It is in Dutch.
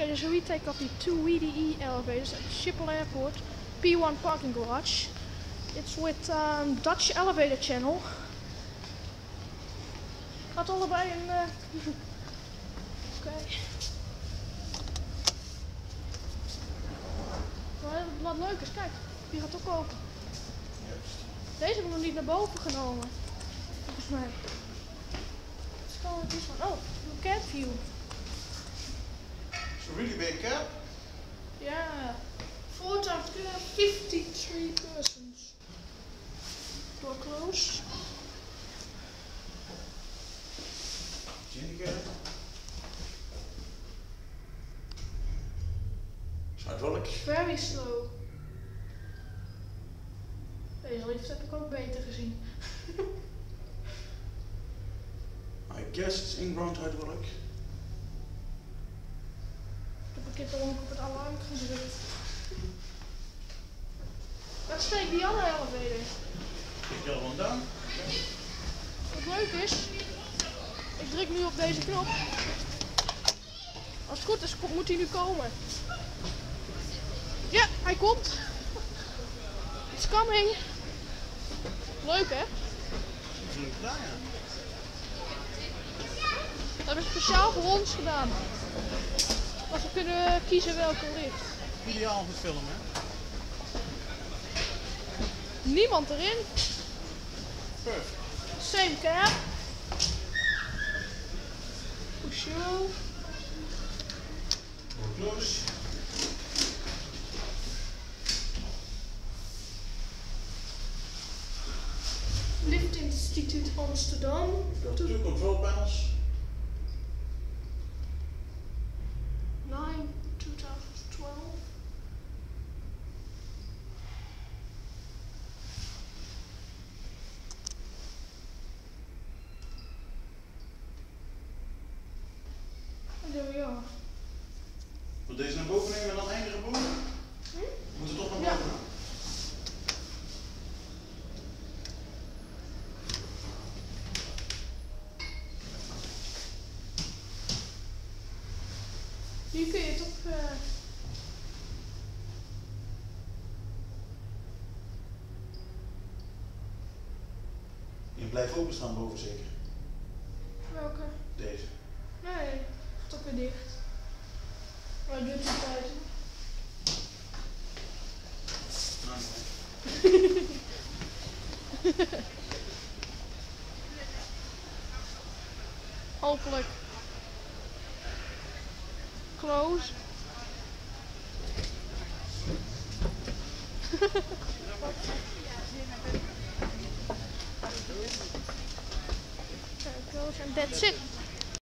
Okay, so we take off the two VDE elevators at Schiphol Airport, P1 parking garage. It's with um, Dutch Elevator Channel. Gaat allebei een. eh, Oké. Maar wat leuk is, kijk, die gaat ook open. Deze hebben we nog niet naar boven genomen. Volgens mij. Dus kan het iets van. Oh, een cat really big cab. Yeah. Four times uh, 53 persons. Door close. Hydraulic. Very slow. Deze lift heb ik ook beter gezien. I guess it's inground hydraulic. Ik heb ongeluk op het alarm gedrukt. Waar steekt die andere? Take the other one down. Wat leuk is, ik druk nu op deze knop. Als het goed is, moet hij nu komen. Ja, hij komt. It's coming. Leuk hè? Dat ja. Hebben ze speciaal voor ons gedaan. We kunnen kiezen welke lift. Ideaal voor film, hè? Niemand erin. Perfect. Same cab. Push you. Door close. Lift Institute Amsterdam. Got two control panels. Are. Moet deze naar boven nemen en dan eindigen boven? Hm? Moeten we toch naar Ja. boven? gaan? Hier kun je op. eh, Je blijft openstaan boven zeker. welke? Deze. Nee, gaat ook weer dicht. Maar nee. Hopelijk. Close. Close and that's it.